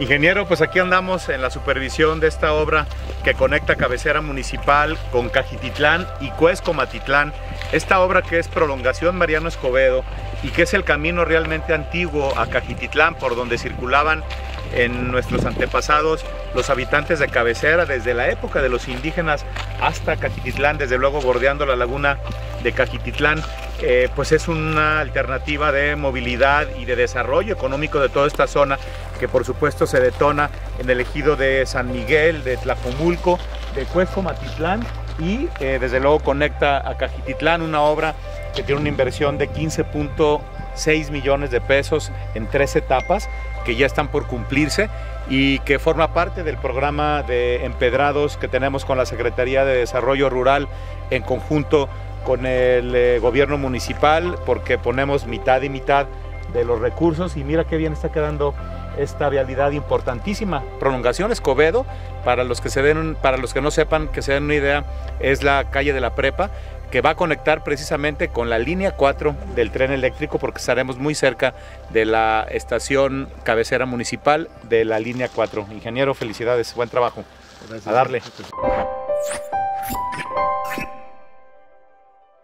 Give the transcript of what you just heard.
Ingeniero, pues aquí andamos en la supervisión de esta obra que conecta cabecera municipal con Cajititlán y Cuescomatitlán. Esta obra que es prolongación Mariano Escobedo y que es el camino realmente antiguo a Cajititlán por donde circulaban en nuestros antepasados los habitantes de cabecera desde la época de los indígenas hasta Cajititlán, desde luego bordeando la laguna de Cajititlán. Pues es una alternativa de movilidad y de desarrollo económico de toda esta zona que por supuesto se detona en el ejido de San Miguel, de Tlajomulco, de Cuesco Matitlán y eh, desde luego conecta a Cajititlán, una obra que tiene una inversión de 15.6 millones de pesos en tres etapas que ya están por cumplirse y que forma parte del programa de empedrados que tenemos con la Secretaría de Desarrollo Rural en conjunto con el eh, gobierno municipal porque ponemos mitad y mitad de los recursos y mira qué bien está quedando esta vialidad importantísima. Prolongación Escobedo, para los que se den, para los que no sepan, que se den una idea, es la calle de la Prepa que va a conectar precisamente con la línea 4 del tren eléctrico porque estaremos muy cerca de la estación cabecera municipal de la línea 4. Ingeniero, felicidades, buen trabajo. Gracias. A darle.